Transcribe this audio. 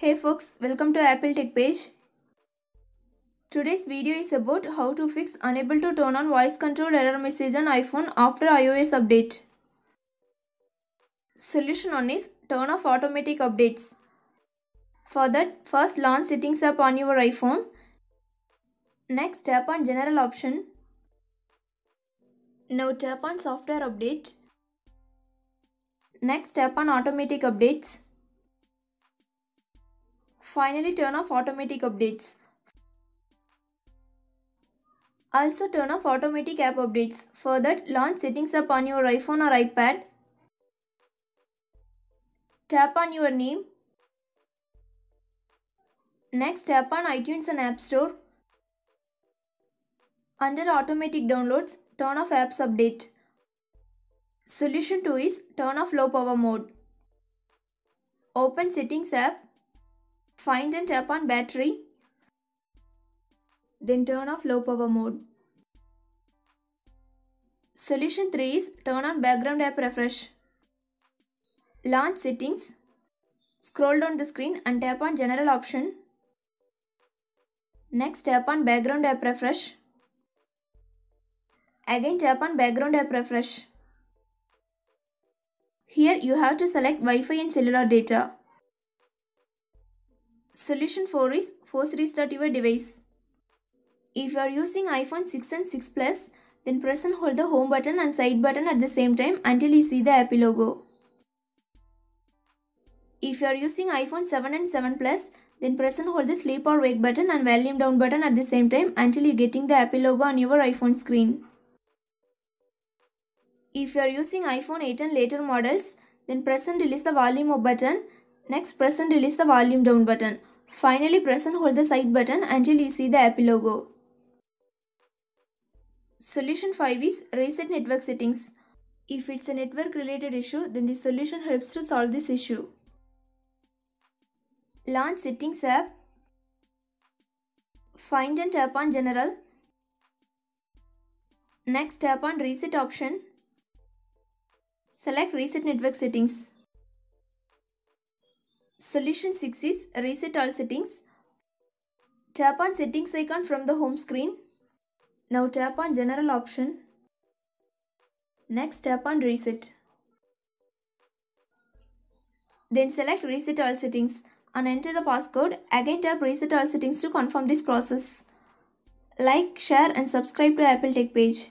Hey folks, welcome to Apple Tech page. Today's video is about how to fix unable to turn on voice control error message on iPhone after iOS update. Solution 1 is turn off automatic updates. For that, first launch settings app on your iPhone. Next tap on general option. Now tap on software update. Next tap on automatic updates. Finally turn off automatic updates. Also turn off automatic app updates. For that launch settings app on your iPhone or iPad. Tap on your name. Next tap on iTunes and App Store. Under automatic downloads, turn off apps update. Solution 2 is turn off low power mode. Open settings app. Find and tap on battery. Then turn off low power mode. Solution 3 is turn on background app refresh. Launch settings. Scroll down the screen and tap on general option. Next tap on background app refresh. Again tap on background app refresh. Here you have to select Wi-Fi and cellular data. Solution 4 is force restart your device. If you are using iPhone 6 and 6 Plus, then press and hold the home button and side button at the same time until you see the Apple logo. If you are using iPhone 7 and 7 Plus, then press and hold the sleep or wake button and volume down button at the same time until you are getting the Apple logo on your iPhone screen. If you are using iPhone 8 and later models, then press and release the volume up button. Next press and release the volume down button. Finally press and hold the side button until you see the Apple logo. Solution 5 is reset network settings. If it's a network related issue, then the solution helps to solve this issue. Launch settings app. Find and tap on general. Next tap on reset option. Select reset network settings. Solution 6 is reset all settings. Tap on settings icon from the home screen. Now tap on general option. Next tap on reset. Then select reset all settings and enter the passcode. Again tap reset all settings to confirm this process. Like, share and subscribe to Apple Tech page.